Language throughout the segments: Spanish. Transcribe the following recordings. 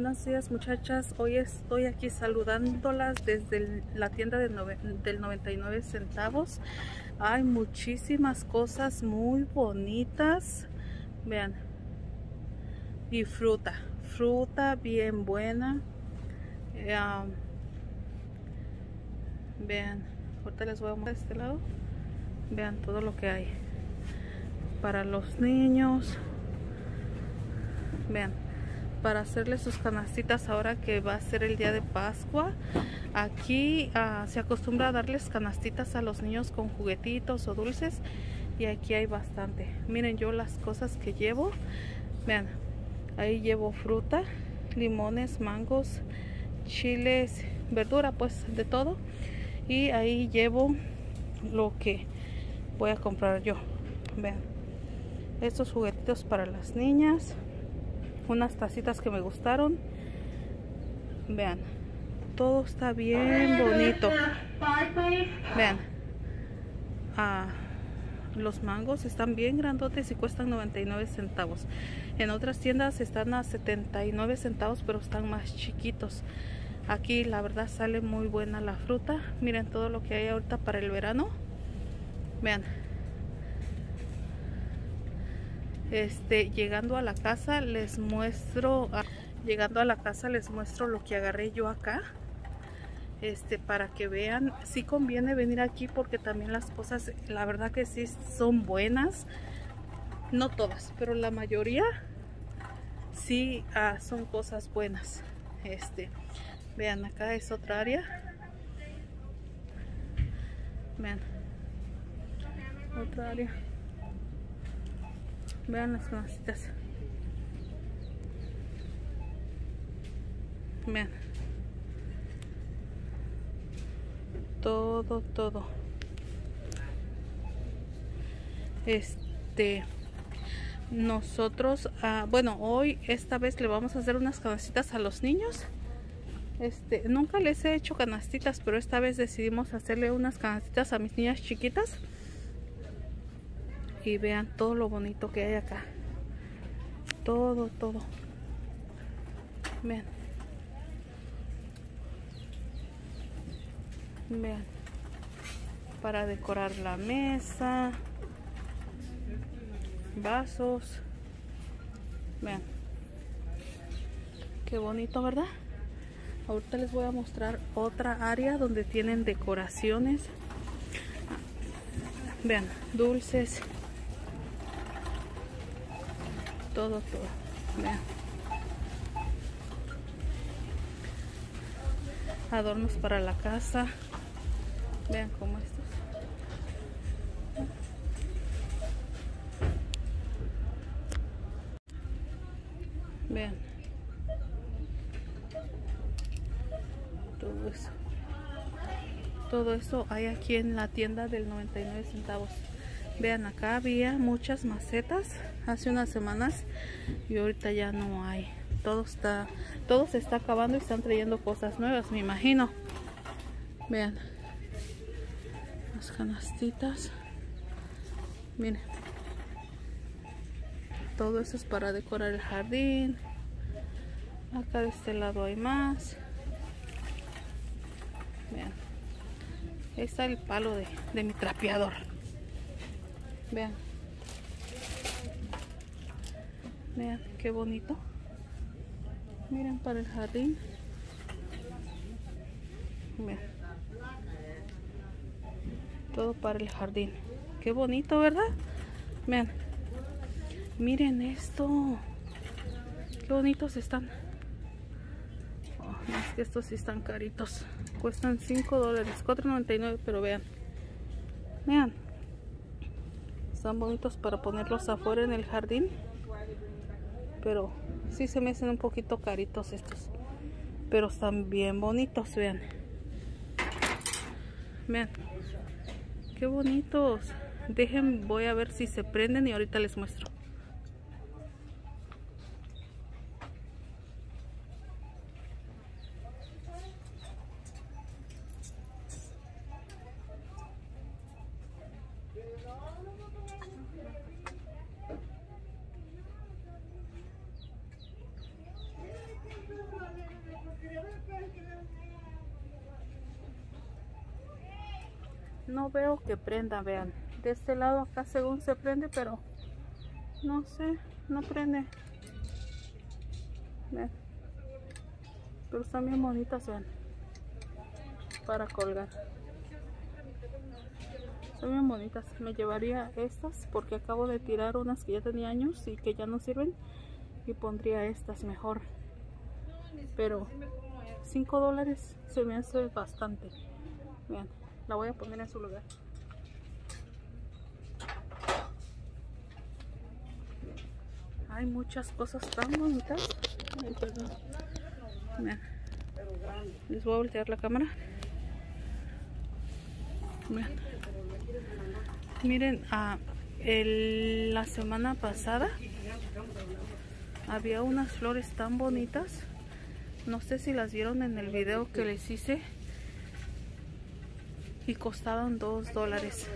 Buenos días muchachas, hoy estoy aquí saludándolas desde la tienda del 99 centavos. Hay muchísimas cosas muy bonitas. Vean. Y fruta, fruta bien buena. Eh, vean, ahorita les voy a mostrar este lado. Vean todo lo que hay. Para los niños. Vean para hacerle sus canastitas ahora que va a ser el día de Pascua. Aquí uh, se acostumbra a darles canastitas a los niños con juguetitos o dulces y aquí hay bastante. Miren yo las cosas que llevo. Vean, ahí llevo fruta, limones, mangos, chiles, verdura, pues de todo. Y ahí llevo lo que voy a comprar yo. Vean, estos juguetitos para las niñas unas tacitas que me gustaron. Vean, todo está bien bonito. Vean, ah, los mangos están bien grandotes y cuestan 99 centavos. En otras tiendas están a 79 centavos, pero están más chiquitos. Aquí la verdad sale muy buena la fruta. Miren todo lo que hay ahorita para el verano. Vean, este llegando a la casa les muestro ah, llegando a la casa les muestro lo que agarré yo acá este para que vean. Si conviene venir aquí porque también las cosas la verdad que sí son buenas. No todas pero la mayoría sí ah, son cosas buenas. Este vean acá es otra área. Vean otra área Vean las canastitas. Vean. Todo, todo. Este nosotros ah, bueno hoy esta vez le vamos a hacer unas canastitas a los niños este nunca les he hecho canastitas pero esta vez decidimos hacerle unas canastitas a mis niñas chiquitas y vean todo lo bonito que hay acá. Todo todo. Vean. Vean. Para decorar la mesa. Vasos. Vean. Qué bonito verdad ahorita les voy a mostrar otra área donde tienen decoraciones. Vean dulces todo, todo. Vean. Adornos para la casa. Vean cómo estos. Vean. Todo eso. Todo eso hay aquí en la tienda del 99 centavos. Vean, acá había muchas macetas hace unas semanas y ahorita ya no hay. Todo está, todo se está acabando y están trayendo cosas nuevas, me imagino. Vean, las canastitas. Miren, todo eso es para decorar el jardín. Acá de este lado hay más. Vean, ahí está el palo de, de mi trapeador. Vean. Vean qué bonito. Miren para el jardín. Vean. Todo para el jardín. Qué bonito, ¿verdad? Vean. Miren esto. Qué bonitos están. Oh, que estos sí están caritos. Cuestan 5 dólares. 4.99, pero vean. Vean. Están bonitos para ponerlos afuera en el jardín. Pero sí se me hacen un poquito caritos estos. Pero están bien bonitos, vean. Vean. Qué bonitos. Dejen, voy a ver si se prenden y ahorita les muestro. No veo que prenda, vean. De este lado acá según se prende, pero no sé, no prende. Vean. Pero están bien bonitas, vean. Para colgar. Son bien bonitas. Me llevaría estas porque acabo de tirar unas que ya tenía años y que ya no sirven. Y pondría estas mejor. Pero 5 dólares se me hace bastante. Vean, la voy a poner en su lugar. Hay muchas cosas tan bonitas. Les voy a voltear la cámara. Miren, ah, la semana pasada había unas flores tan bonitas. No sé si las vieron en el video que les hice. Y costaban 2 dólares.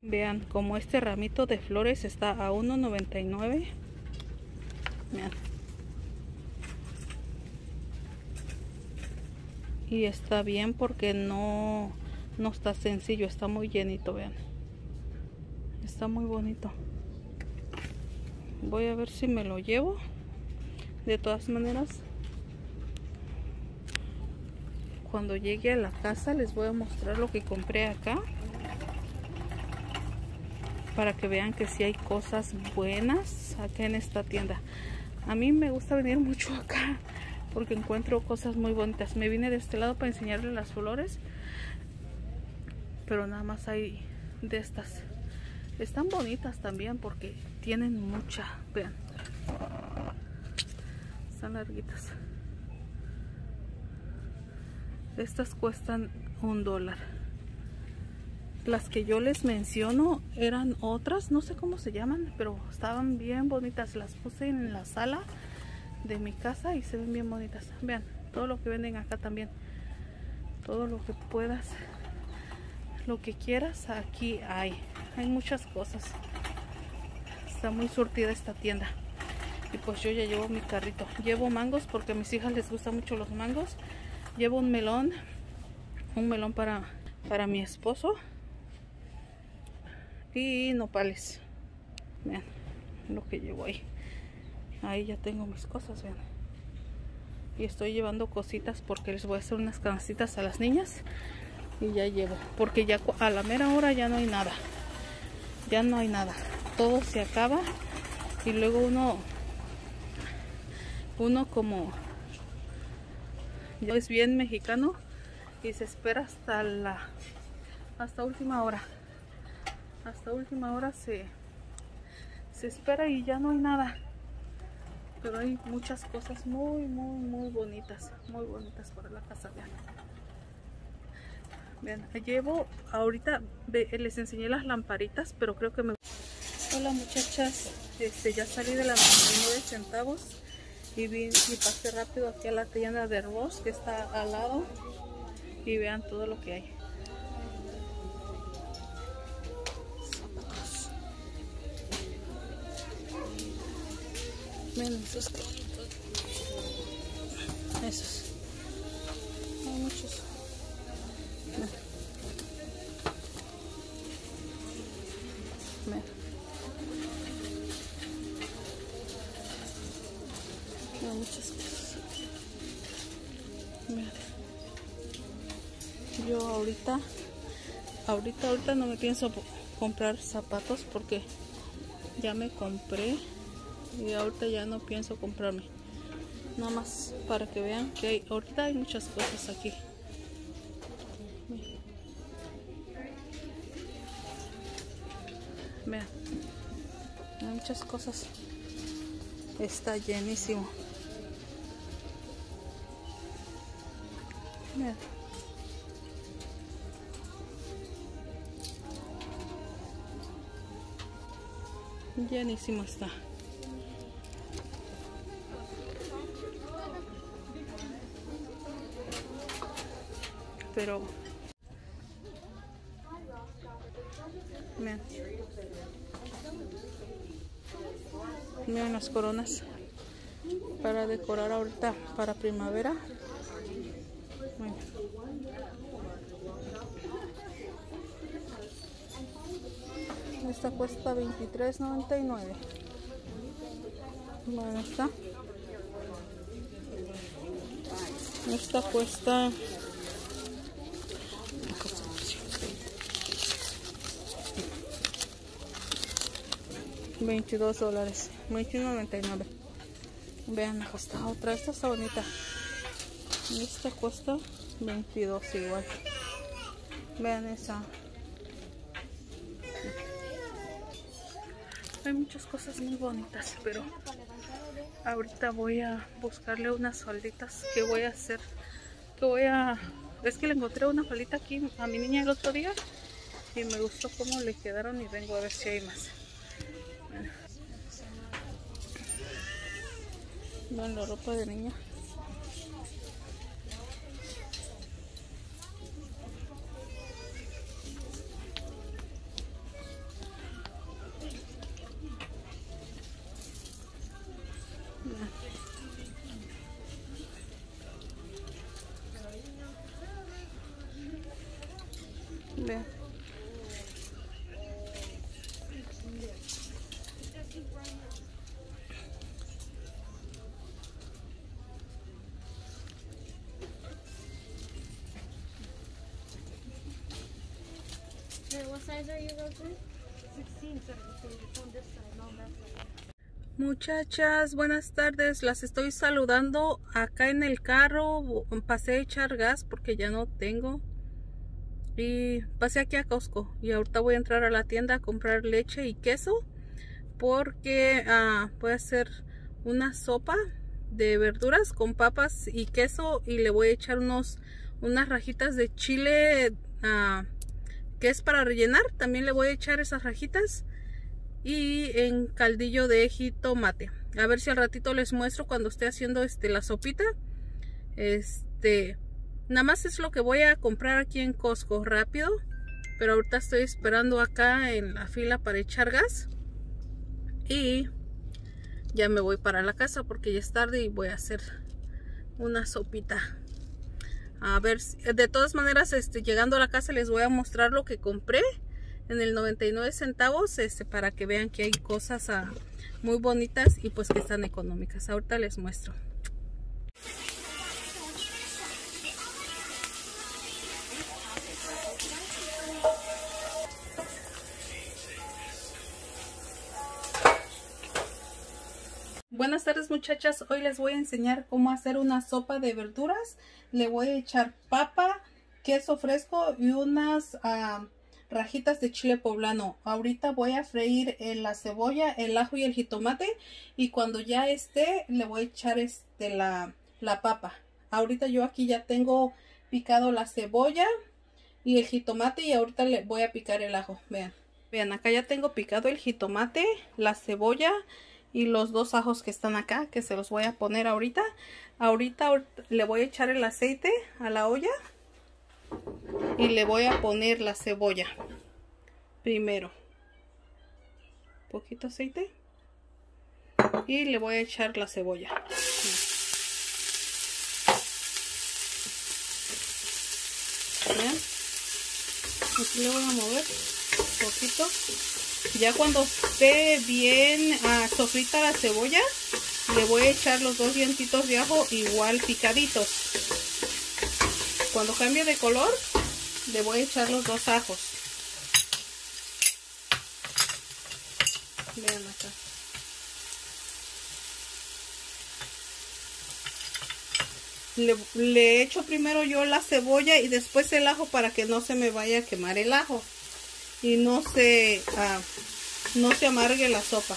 Vean, como este ramito de flores está a 1.99. Vean. Y está bien porque no, no está sencillo, está muy llenito, vean. Está muy bonito. Voy a ver si me lo llevo. De todas maneras, cuando llegue a la casa les voy a mostrar lo que compré acá para que vean que si hay cosas buenas acá en esta tienda. A mí me gusta venir mucho acá porque encuentro cosas muy bonitas. Me vine de este lado para enseñarles las flores, pero nada más hay de estas. Están bonitas también porque tienen mucha, vean. Están larguitas. Estas cuestan un dólar las que yo les menciono eran otras, no sé cómo se llaman, pero estaban bien bonitas. Las puse en la sala de mi casa y se ven bien bonitas. Vean, todo lo que venden acá también. Todo lo que puedas, lo que quieras, aquí hay. Hay muchas cosas. Está muy surtida esta tienda. Y pues yo ya llevo mi carrito. Llevo mangos porque a mis hijas les gustan mucho los mangos. Llevo un melón. Un melón para, para mi esposo y nopales. Vean lo que llevo ahí. Ahí ya tengo mis cosas vean. Y estoy llevando cositas porque les voy a hacer unas canastitas a las niñas y ya llevo porque ya a la mera hora ya no hay nada. Ya no hay nada. Todo se acaba y luego uno uno como es bien mexicano y se espera hasta la hasta última hora hasta última hora se, se espera y ya no hay nada. Pero hay muchas cosas muy, muy, muy bonitas. Muy bonitas para la casa. Vean. Vean, llevo ahorita, les enseñé las lamparitas, pero creo que me... Hola muchachas, este, ya salí de la 99 centavos y, vi, y pasé rápido aquí a la tienda de Ross que está al lado y vean todo lo que hay. Miren esos Esos. Ahorita, no me pienso comprar zapatos porque ya me compré y ahorita ya no pienso comprarme. Nada más para que vean que hay, ahorita hay muchas cosas aquí. Vean hay muchas cosas. Está llenísimo llenísimo está. Pero miren las coronas para decorar ahorita para primavera Esta cuesta $23.99. Bueno, esta. Esta cuesta 22 dólares 21.99 vean esta otra esta está bonita esta cuesta 22 igual vean esa hay muchas cosas muy bonitas pero ahorita voy a buscarle unas falditas que voy a hacer que voy a es que le encontré una faldita aquí a mi niña el otro día y me gustó cómo le quedaron y vengo a ver si hay más Vean la ropa de niña. Muchachas, buenas tardes. Las estoy saludando acá en el carro. Pasé a echar gas porque ya no tengo. Y pasé aquí a Costco. Y ahorita voy a entrar a la tienda a comprar leche y queso. Porque ah, voy a hacer una sopa de verduras con papas y queso. Y le voy a echar unos unas rajitas de chile. Uh, que es para rellenar. También le voy a echar esas rajitas y en caldillo de jitomate. A ver si al ratito les muestro cuando esté haciendo este la sopita. Este, nada más es lo que voy a comprar aquí en Costco rápido. Pero ahorita estoy esperando acá en la fila para echar gas. Y ya me voy para la casa porque ya es tarde y voy a hacer una sopita a ver de todas maneras este llegando a la casa les voy a mostrar lo que compré en el 99 centavos este para que vean que hay cosas ah, muy bonitas y pues que están económicas. Ahorita les muestro Buenas tardes muchachas, hoy les voy a enseñar cómo hacer una sopa de verduras. Le voy a echar papa, queso fresco y unas ah, rajitas de chile poblano. Ahorita voy a freír eh, la cebolla, el ajo y el jitomate y cuando ya esté le voy a echar este, la, la papa. Ahorita yo aquí ya tengo picado la cebolla y el jitomate y ahorita le voy a picar el ajo. Vean, vean acá ya tengo picado el jitomate, la cebolla y los dos ajos que están acá que se los voy a poner ahorita. Ahorita le voy a echar el aceite a la olla y le voy a poner la cebolla primero. Poquito aceite y le voy a echar la cebolla. Aquí le voy a mover poquito ya cuando esté bien ah, sofrita la cebolla, le voy a echar los dos dientitos de ajo igual picaditos. Cuando cambie de color, le voy a echar los dos ajos. Vean acá. Le, le echo primero yo la cebolla y después el ajo para que no se me vaya a quemar el ajo y no se, ah, no se amargue la sopa.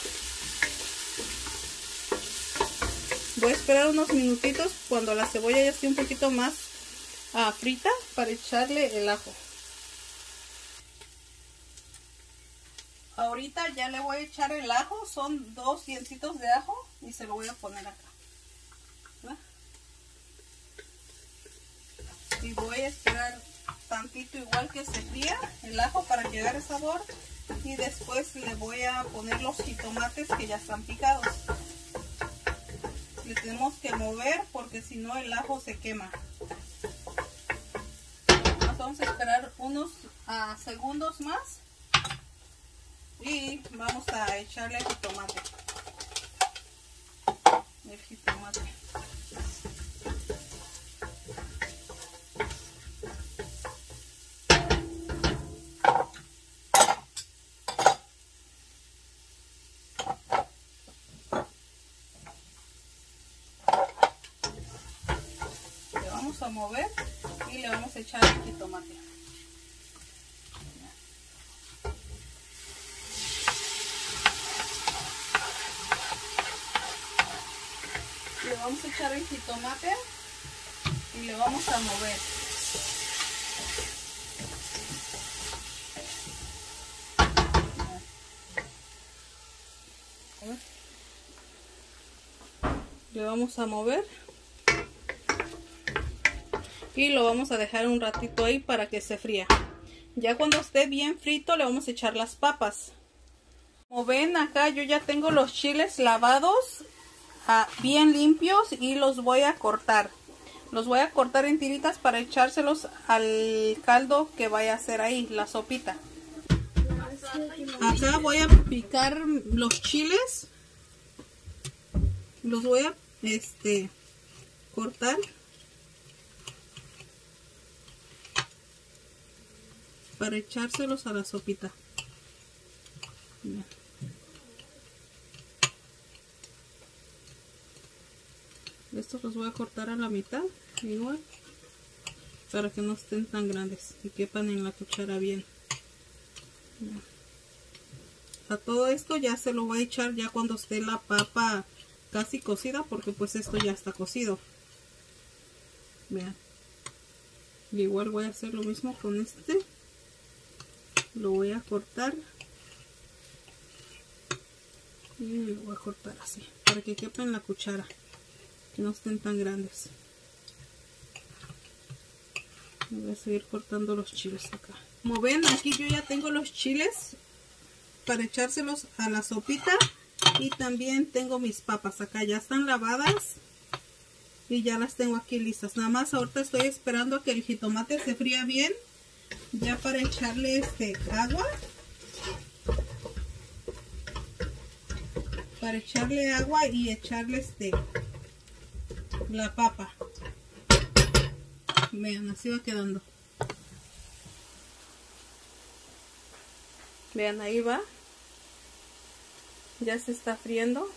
Voy a esperar unos minutitos cuando la cebolla ya esté un poquito más ah, frita para echarle el ajo. Ahorita ya le voy a echar el ajo, son dos dientitos de ajo y se lo voy a poner acá. Y voy a esperar tantito igual que se fría el ajo para que agarre sabor y después le voy a poner los jitomates que ya están picados le tenemos que mover porque si no el ajo se quema vamos a esperar unos ah, segundos más y vamos a echarle el jitomate. El jitomate. Mover y le vamos a echar el jitomate. Le vamos a echar el jitomate y le vamos a mover. Le vamos a mover y lo vamos a dejar un ratito ahí para que se fría. Ya cuando esté bien frito le vamos a echar las papas. Como ven acá yo ya tengo los chiles lavados ah, bien limpios y los voy a cortar. Los voy a cortar en tiritas para echárselos al caldo que vaya a hacer ahí, la sopita. Acá voy a picar los chiles. Los voy a este cortar. Para echárselos a la sopita. Estos los voy a cortar a la mitad, igual, para que no estén tan grandes y quepan en la cuchara bien. A todo esto ya se lo voy a echar ya cuando esté la papa casi cocida, porque pues esto ya está cocido. Vean. Igual voy a hacer lo mismo con este. Lo voy a cortar. Y lo voy a cortar así, para que quepa en la cuchara que no estén tan grandes. Voy a seguir cortando los chiles acá. Como ven aquí yo ya tengo los chiles para echárselos a la sopita. Y también tengo mis papas acá ya están lavadas. Y ya las tengo aquí listas. Nada más ahorita estoy esperando a que el jitomate se fría bien ya para echarle este agua para echarle agua y echarle este la papa. Vean, así va quedando. Vean, ahí va. Ya se está friendo.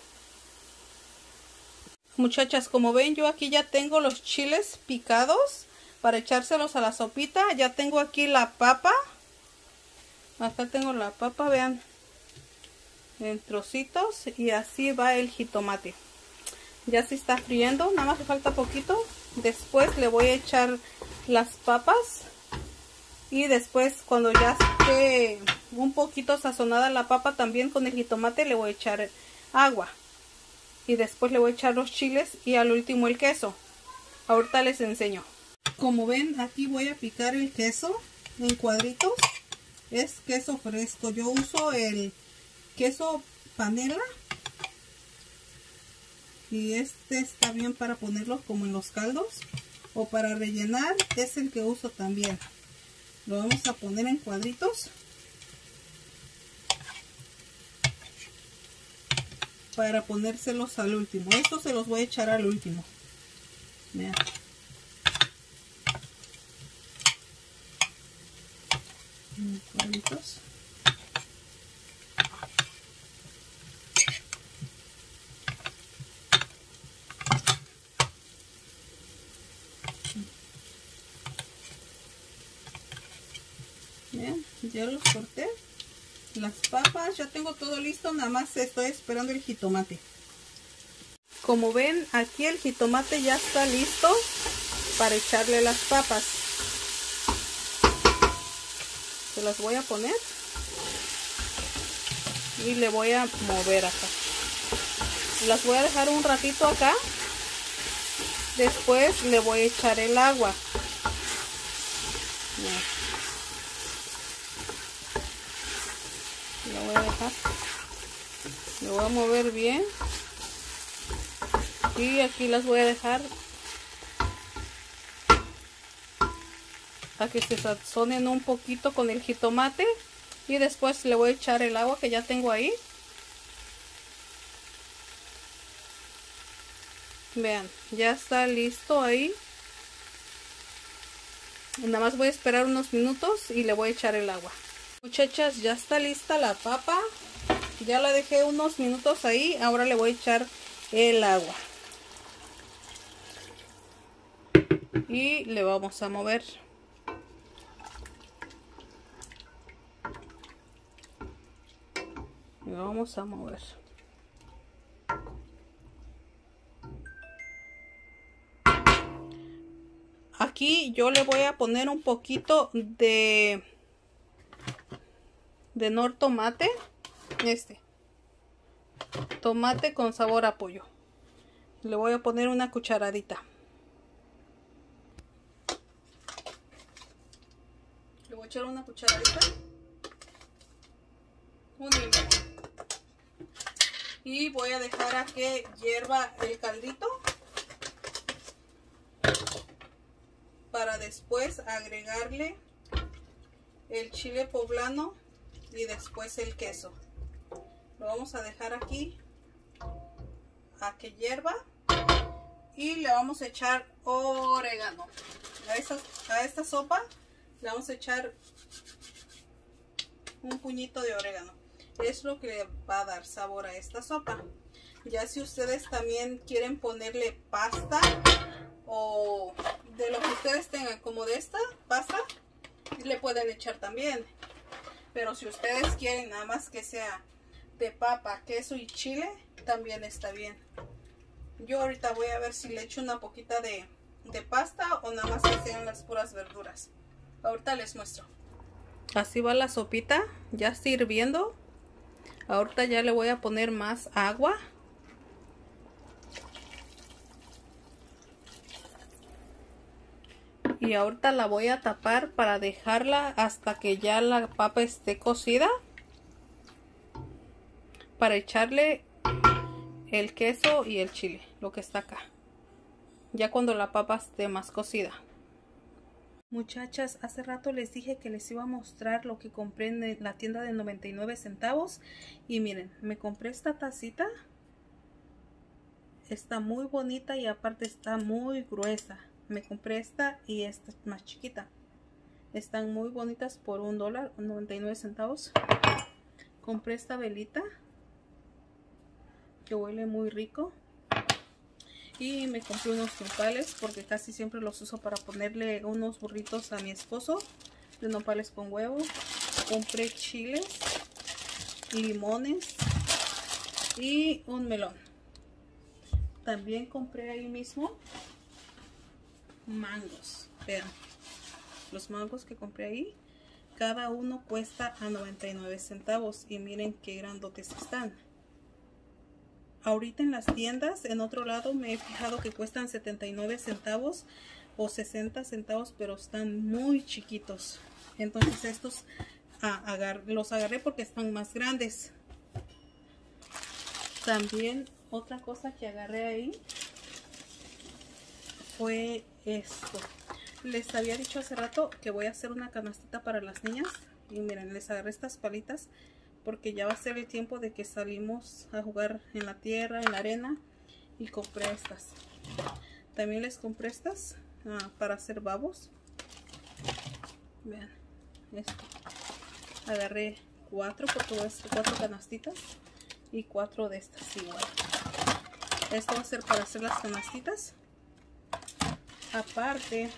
Muchachas, como ven, yo aquí ya tengo los chiles picados para echárselos a la sopita. Ya tengo aquí la papa. Acá tengo la papa, vean, en trocitos. Y así va el jitomate ya se está friendo nada más le falta poquito después le voy a echar las papas y después cuando ya esté un poquito sazonada la papa también con el jitomate le voy a echar agua y después le voy a echar los chiles y al último el queso ahorita les enseño como ven aquí voy a picar el queso en cuadritos. Es queso fresco. Yo uso el queso panela. Y este está bien para ponerlo como en los caldos o para rellenar. Es el que uso también. Lo vamos a poner en cuadritos. Para ponérselos al último. Estos se los voy a echar al último. Vean. Cuadritos ya los corté. Las papas ya tengo todo listo nada más estoy esperando el jitomate. Como ven aquí el jitomate ya está listo para echarle las papas se las voy a poner y le voy a mover acá. Las voy a dejar un ratito acá. Después le voy a echar el agua. Lo voy a dejar. Lo voy a mover bien. Y aquí las voy a dejar a que se sazonen un poquito con el jitomate Y después le voy a echar el agua que ya tengo ahí. Vean, ya está listo ahí. Nada más voy a esperar unos minutos y le voy a echar el agua. Muchachas, ya está lista la papa. Ya la dejé unos minutos ahí. Ahora le voy a echar el agua. Y le vamos a mover. Le vamos a mover. Aquí yo le voy a poner un poquito de de nor tomate. Este. Tomate con sabor a pollo. Le voy a poner una cucharadita. Le voy a echar una cucharadita. Un limón. Y voy a dejar a que hierva el caldito. Para después agregarle el chile poblano y después el queso. Lo vamos a dejar aquí a que hierva y le vamos a echar orégano. A esta, a esta sopa le vamos a echar un puñito de orégano. Es lo que va a dar sabor a esta sopa. Ya si ustedes también quieren ponerle pasta o de lo que ustedes tengan como de esta pasta, le pueden echar también. Pero si ustedes quieren nada más que sea de papa, queso y chile, también está bien. Yo ahorita voy a ver si le echo una poquita de, de pasta o nada más que sean las puras verduras. Ahorita les muestro. Así va la sopita, ya está hirviendo. Ahorita ya le voy a poner más agua. y ahorita la voy a tapar para dejarla hasta que ya la papa esté cocida. Para echarle el queso y el chile lo que está acá. Ya cuando la papa esté más cocida muchachas hace rato les dije que les iba a mostrar lo que compré en la tienda de 99 centavos. Y miren me compré esta tacita. Está muy bonita y aparte está muy gruesa. Me compré esta y esta más chiquita. Están muy bonitas por un dólar 99 centavos. Compré esta velita que huele muy rico y me compré unos nopales porque casi siempre los uso para ponerle unos burritos a mi esposo de nopales con huevo compré chiles limones y un melón también compré ahí mismo mangos. Vean, los mangos que compré ahí, cada uno cuesta a 99 centavos. Y miren qué grandotes están. Ahorita en las tiendas, en otro lado, me he fijado que cuestan 79 centavos o 60 centavos, pero están muy chiquitos. Entonces estos los agarré porque están más grandes. También otra cosa que agarré ahí fue esto. Les había dicho hace rato que voy a hacer una canastita para las niñas. Y miren, les agarré estas palitas porque ya va a ser el tiempo de que salimos a jugar en la tierra, en la arena. Y compré estas. También les compré estas ah, para hacer babos. Vean, esto. Agarré cuatro porque voy a cuatro canastitas. Y cuatro de estas igual. Esto va a ser para hacer las canastitas aparte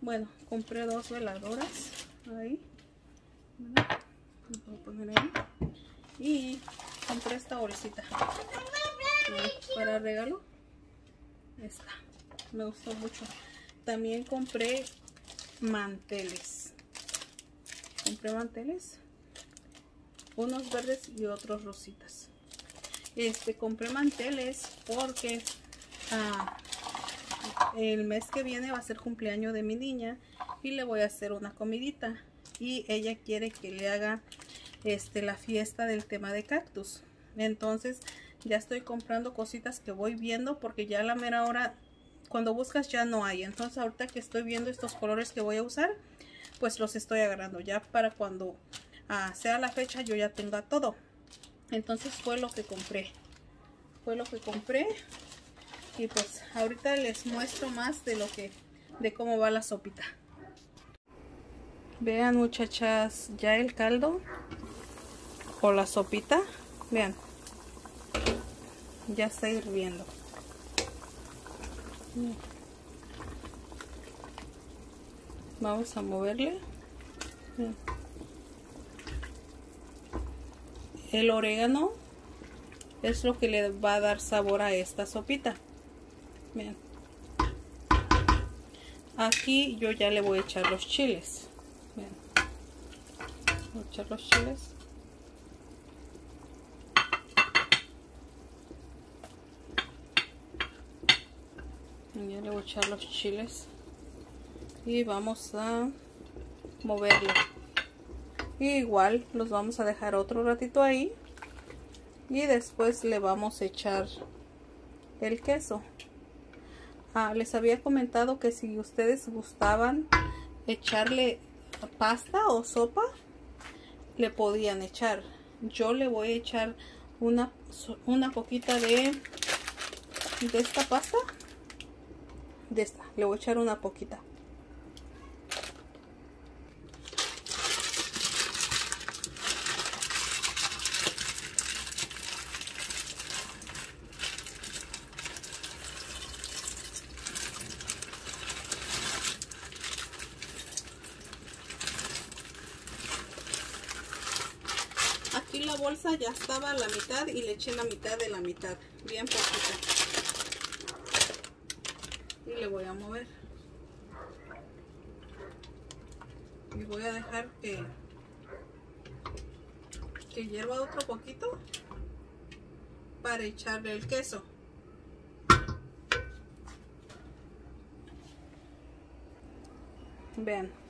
bueno compré dos veladoras ahí a poner ahí. Y compré esta bolsita. Para regalo. Esta me gustó mucho. También compré manteles. Compré manteles. Unos verdes y otros rositas. Este compré manteles porque ah, el mes que viene va a ser cumpleaños de mi niña y le voy a hacer una comidita y ella quiere que le haga este la fiesta del tema de cactus. Entonces ya estoy comprando cositas que voy viendo porque ya a la mera hora cuando buscas ya no hay. Entonces ahorita que estoy viendo estos colores que voy a usar pues los estoy agarrando. Ya para cuando ah, sea la fecha yo ya tenga todo. Entonces fue lo que compré. Fue lo que compré. Y pues ahorita les muestro más de lo que de cómo va la sopita vean muchachas ya el caldo o la sopita. Vean ya está hirviendo. Vamos a moverle. El orégano es lo que le va a dar sabor a esta sopita. Bien. aquí yo ya le voy a echar los chiles echar los chiles. Ya le voy a echar los chiles. Y vamos a moverlo. Igual los vamos a dejar otro ratito ahí. Y después le vamos a echar el queso. Ah, les había comentado que si ustedes gustaban echarle pasta o sopa le podían echar. Yo le voy a echar una, una poquita de de esta pasta. De esta le voy a echar una poquita la bolsa ya estaba a la mitad y le eché la mitad de la mitad, bien poquita. Y le voy a mover. Y voy a dejar que, que hierva otro poquito para echarle el queso. Vean.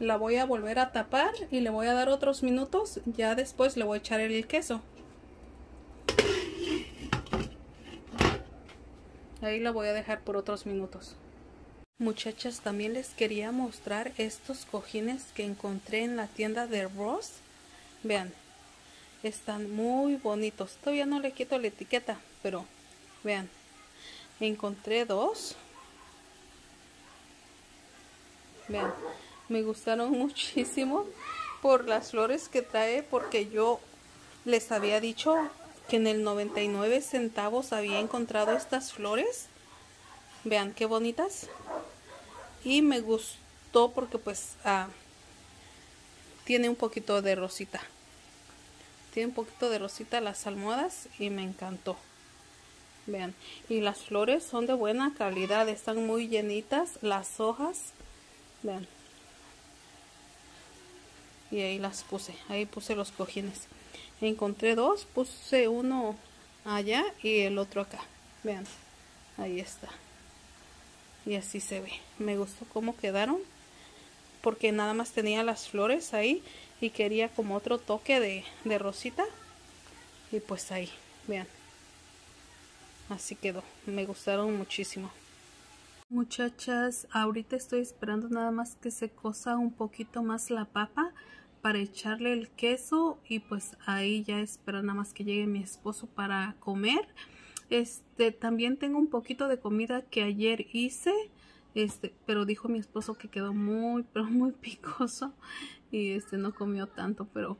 La voy a volver a tapar y le voy a dar otros minutos ya después le voy a echar el queso. Ahí la voy a dejar por otros minutos. Muchachas también les quería mostrar estos cojines que encontré en la tienda de Ross. Vean están muy bonitos. Todavía no le quito la etiqueta pero vean encontré dos. Vean me gustaron muchísimo por las flores que trae porque yo les había dicho que en el 99 centavos había encontrado estas flores. Vean qué bonitas. Y me gustó porque pues ah, tiene un poquito de rosita. Tiene un poquito de rosita las almohadas y me encantó. Vean y las flores son de buena calidad están muy llenitas las hojas. Vean y ahí las puse ahí puse los cojines. Encontré dos puse uno allá y el otro acá. Vean ahí está. Y así se ve. Me gustó cómo quedaron porque nada más tenía las flores ahí y quería como otro toque de, de rosita. Y pues ahí vean. Así quedó. Me gustaron muchísimo. Muchachas ahorita estoy esperando nada más que se cosa un poquito más la papa para echarle el queso y pues ahí ya espero nada más que llegue mi esposo para comer. Este, también tengo un poquito de comida que ayer hice, este, pero dijo mi esposo que quedó muy, pero muy picoso y este no comió tanto, pero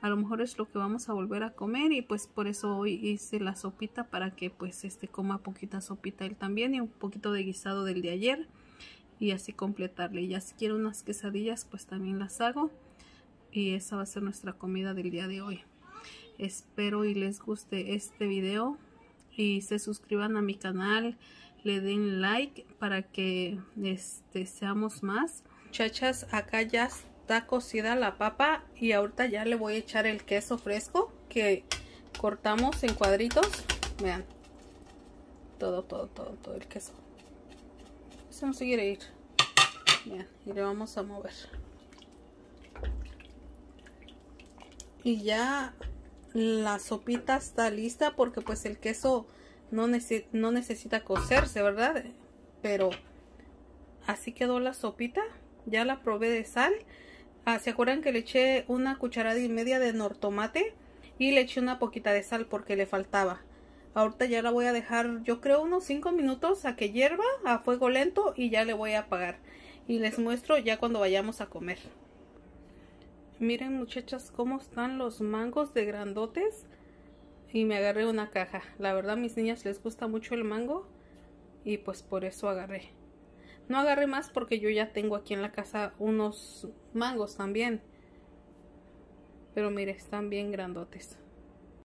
a lo mejor es lo que vamos a volver a comer y pues por eso hoy hice la sopita para que pues este coma poquita sopita él también y un poquito de guisado del de ayer y así completarle. Ya si quiero unas quesadillas pues también las hago y esa va a ser nuestra comida del día de hoy. Espero y les guste este video y se suscriban a mi canal le den like para que este seamos más. Muchachas acá ya está cocida la papa y ahorita ya le voy a echar el queso fresco que cortamos en cuadritos. Vean todo todo todo todo el queso. Se nos ir. Y le vamos a mover y ya la sopita está lista porque pues el queso no, no necesita cocerse, ¿verdad? pero así quedó la sopita. Ya la probé de sal. Ah, ¿Se acuerdan que le eché una cucharada y media de nortomate? Y le eché una poquita de sal porque le faltaba. Ahorita ya la voy a dejar, yo creo, unos 5 minutos a que hierva a fuego lento y ya le voy a apagar. Y les muestro ya cuando vayamos a comer. Miren muchachas cómo están los mangos de grandotes. Y me agarré una caja. La verdad a mis niñas les gusta mucho el mango. Y pues por eso agarré. No agarré más porque yo ya tengo aquí en la casa unos mangos también. Pero mire, están bien grandotes.